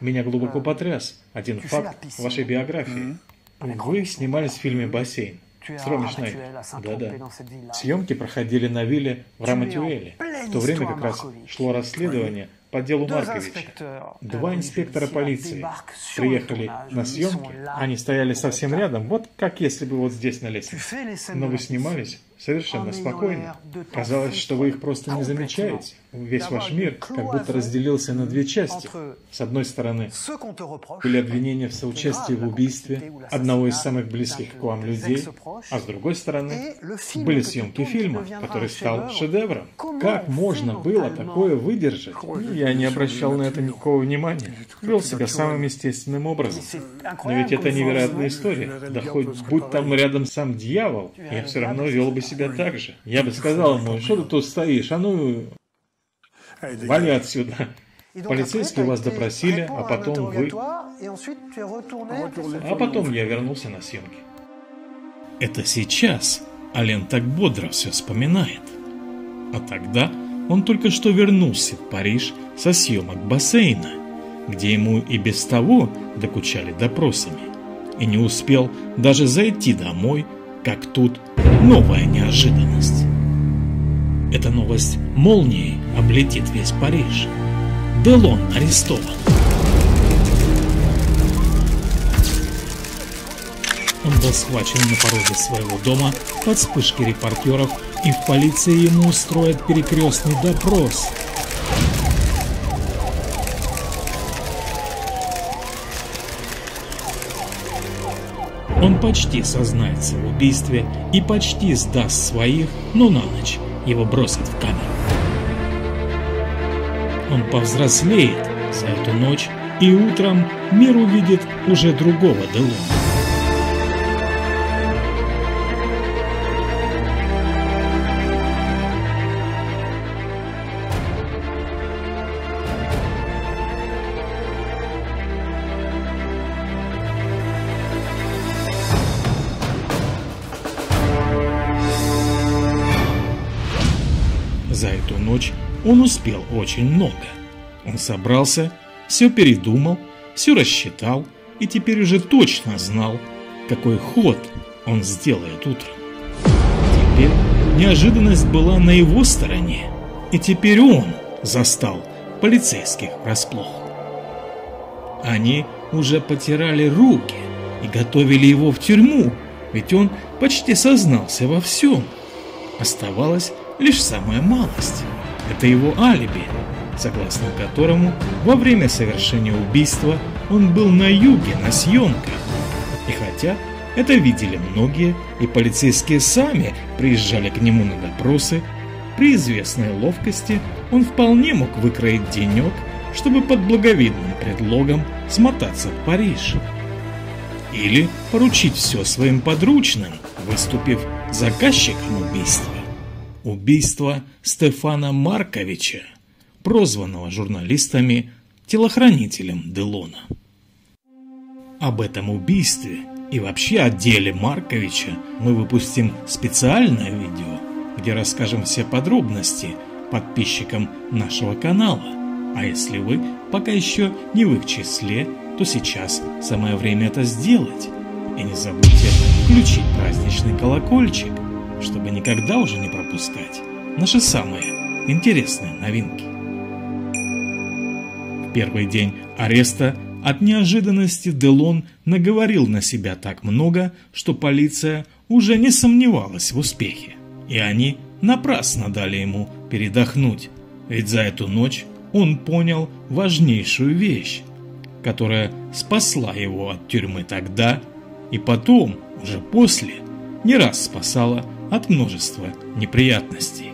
Меня глубоко потряс один факт вашей биографии. Вы снимались в фильме «Бассейн». С Роми Шнайдер. Да-да. Съемки проходили на вилле в Раматюэле. В то время как раз шло расследование по делу Марковича. Два инспектора полиции приехали на съемки, они стояли совсем рядом, вот как если бы вот здесь на лестнице. Но вы снимались совершенно спокойно. Казалось, что вы их просто не замечаете. Весь ваш мир как будто разделился на две части. С одной стороны, были обвинения в соучастии в убийстве одного из самых близких к вам людей, а с другой стороны, были съемки фильма, который стал шедевром. Как можно было такое выдержать? Я не обращал на это никакого внимания. Вел себя самым естественным образом. Но ведь это невероятная история. Да хоть будь там рядом сам дьявол, я все равно вел бы себя так же. Я бы сказал ему, что ты тут стоишь, а ну, вали отсюда. Полицейские вас допросили, а потом вы... А потом я вернулся на съемки. Это сейчас Ален так бодро все вспоминает. А тогда он только что вернулся в Париж со съемок бассейна, где ему и без того докучали допросами, и не успел даже зайти домой, как тут новая неожиданность. Эта новость молнией облетит весь Париж. Делон арестован. Он был схвачен на пороге своего дома под вспышки репортеров, и в полиции ему устроят перекрестный допрос. Он почти сознается в убийстве и почти сдаст своих, но на ночь его бросят в камеру. Он повзрослеет за эту ночь, и утром мир увидит уже другого Делона. Он успел очень много. Он собрался, все передумал, все рассчитал и теперь уже точно знал, какой ход он сделает утром. Теперь неожиданность была на его стороне, и теперь он застал полицейских врасплох. Они уже потирали руки и готовили его в тюрьму, ведь он почти сознался во всем. Оставалось лишь самая малость. Это его алиби, согласно которому во время совершения убийства он был на юге на съемках. И хотя это видели многие, и полицейские сами приезжали к нему на допросы, при известной ловкости он вполне мог выкроить денек, чтобы под благовидным предлогом смотаться в Париж. Или поручить все своим подручным, выступив заказчиком убийства. Убийство Стефана Марковича, прозванного журналистами телохранителем Делона. Об этом убийстве и вообще о деле Марковича мы выпустим специальное видео, где расскажем все подробности подписчикам нашего канала. А если вы пока еще не в их числе, то сейчас самое время это сделать. И не забудьте включить праздничный колокольчик – чтобы никогда уже не пропускать наши самые интересные новинки. В первый день ареста от неожиданности Делон наговорил на себя так много, что полиция уже не сомневалась в успехе. И они напрасно дали ему передохнуть, ведь за эту ночь он понял важнейшую вещь, которая спасла его от тюрьмы тогда и потом, уже после, не раз спасала от множества неприятностей.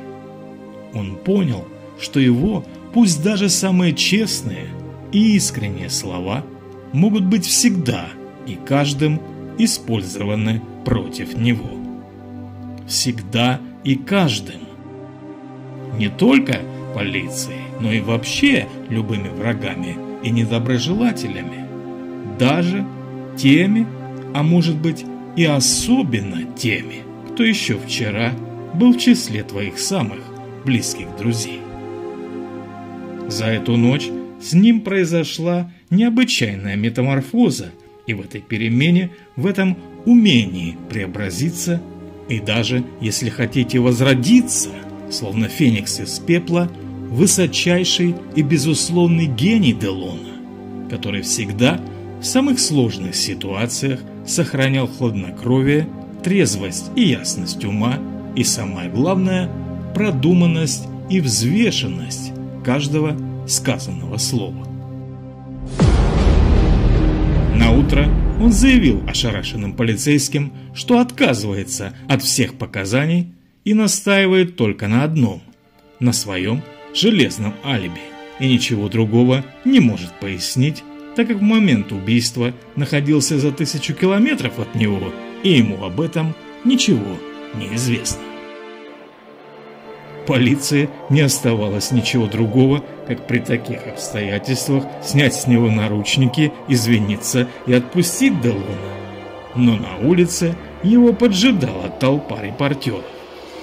Он понял, что его, пусть даже самые честные и искренние слова, могут быть всегда и каждым использованы против него. Всегда и каждым. Не только полицией, но и вообще любыми врагами и недоброжелателями. Даже теми, а может быть и особенно теми, кто еще вчера был в числе твоих самых близких друзей. За эту ночь с ним произошла необычайная метаморфоза, и в этой перемене, в этом умении преобразиться, и даже, если хотите возродиться, словно феникс из пепла, высочайший и безусловный гений Делона, который всегда в самых сложных ситуациях сохранял хладнокровие, трезвость и ясность ума, и самое главное – продуманность и взвешенность каждого сказанного слова. На утро он заявил ошарашенным полицейским, что отказывается от всех показаний и настаивает только на одном – на своем железном алиби, и ничего другого не может пояснить, так как в момент убийства находился за тысячу километров от него, и ему об этом ничего не известно. Полиции не оставалось ничего другого, как при таких обстоятельствах снять с него наручники, извиниться и отпустить Делона. Но на улице его поджидала толпа репортеров.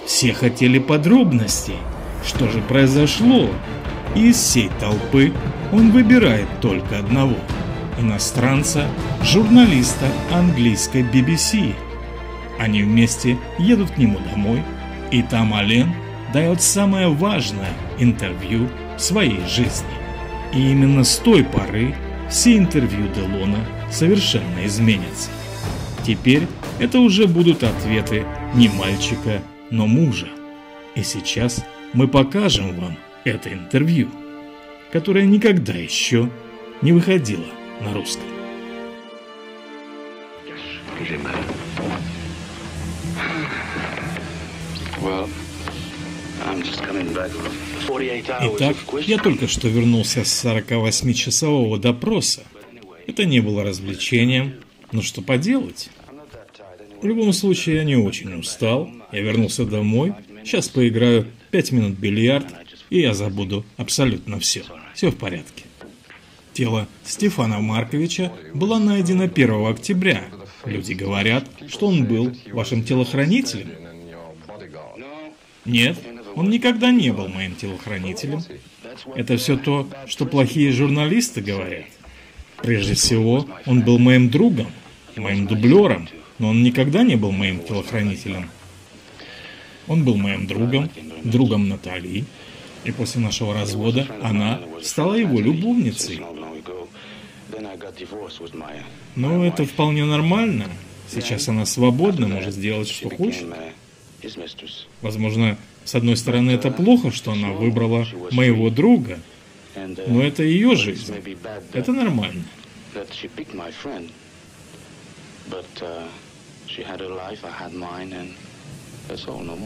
Все хотели подробностей, что же произошло, и из всей толпы он выбирает только одного – иностранца, журналиста английской BBC. Они вместе едут к нему домой, и там Ален дает самое важное интервью своей жизни. И именно с той поры все интервью Делона совершенно изменятся. Теперь это уже будут ответы не мальчика, но мужа. И сейчас мы покажем вам это интервью, которое никогда еще не выходило на русском. Итак, я только что вернулся с 48-часового допроса. Это не было развлечением, но что поделать? В любом случае, я не очень устал. Я вернулся домой. Сейчас поиграю 5 минут бильярд, и я забуду абсолютно все. Все в порядке. Тело Стефана Марковича было найдено 1 октября. Люди говорят, что он был вашим телохранителем. Нет, он никогда не был моим телохранителем. Это все то, что плохие журналисты говорят. Прежде всего, он был моим другом, моим дублером, но он никогда не был моим телохранителем. Он был моим другом, другом Натальи, и после нашего развода она стала его любовницей. Но это вполне нормально. Сейчас она свободна, может сделать, что хочет. Возможно, с одной стороны, это плохо, что она выбрала моего друга, но это ее жизнь. Это нормально.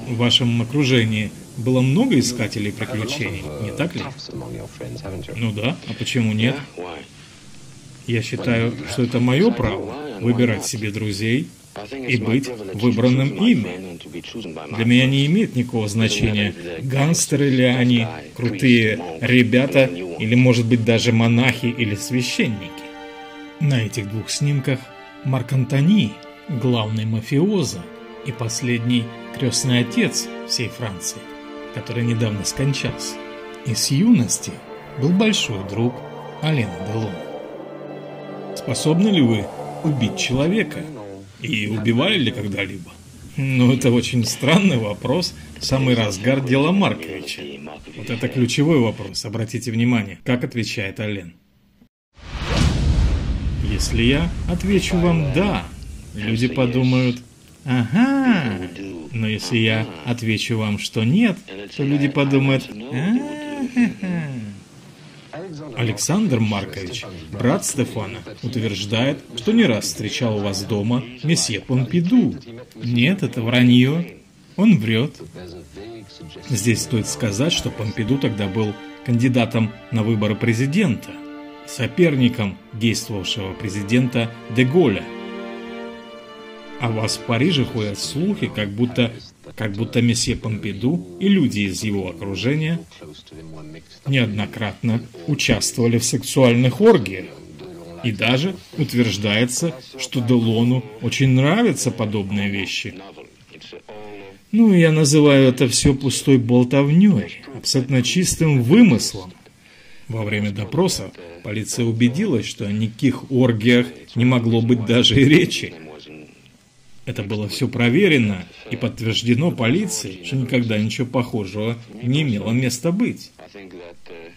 В вашем окружении было много искателей приключений, не так ли? Ну да, а почему нет? Я считаю, что это мое право выбирать себе друзей и быть выбранным ими. Для меня не имеет никакого значения, гангстеры ли они, крутые ребята, или, может быть, даже монахи или священники. На этих двух снимках Марк Антони, главный мафиоза и последний крестный отец всей Франции, который недавно скончался. И с юности был большой друг Алена Делон. Способны ли вы убить человека – и убивали ли когда-либо? Ну, это очень странный вопрос. Самый разгар дела Марковича. Вот это ключевой вопрос, обратите внимание. Как отвечает Ален? Если я отвечу вам «да», люди подумают «ага». Но если я отвечу вам, что «нет», то люди подумают «а-ха-ха». Александр Маркович, брат Стефана, утверждает, что не раз встречал у вас дома месье Помпиду. Нет, это вранье. Он врет. Здесь стоит сказать, что Помпиду тогда был кандидатом на выборы президента, соперником действовавшего президента Деголя. А у вас в Париже ходят слухи, как будто как будто месье Помпиду и люди из его окружения неоднократно участвовали в сексуальных оргиях. И даже утверждается, что Делону очень нравятся подобные вещи. Ну, я называю это все пустой болтовней, абсолютно чистым вымыслом. Во время допроса полиция убедилась, что о никаких оргиях не могло быть даже и речи. Это было все проверено и подтверждено полицией, что никогда ничего похожего не имело места быть.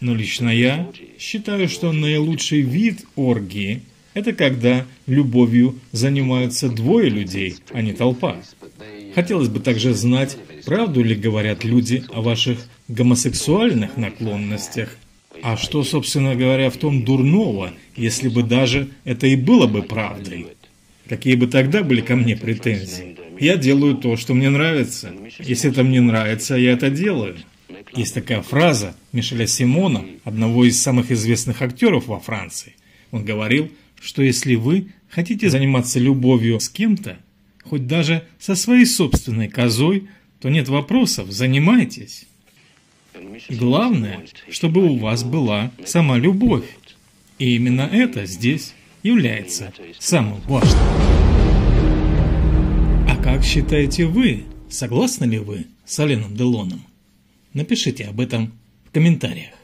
Но лично я считаю, что наилучший вид оргии – это когда любовью занимаются двое людей, а не толпа. Хотелось бы также знать, правду ли говорят люди о ваших гомосексуальных наклонностях. А что, собственно говоря, в том дурного, если бы даже это и было бы правдой? Какие бы тогда были ко мне претензии? Я делаю то, что мне нравится. Если это мне нравится, я это делаю. Есть такая фраза Мишеля Симона, одного из самых известных актеров во Франции. Он говорил, что если вы хотите заниматься любовью с кем-то, хоть даже со своей собственной козой, то нет вопросов, занимайтесь. Главное, чтобы у вас была сама любовь. И именно это здесь является самым важным. А как считаете вы, согласны ли вы с Аленом Делоном? Напишите об этом в комментариях.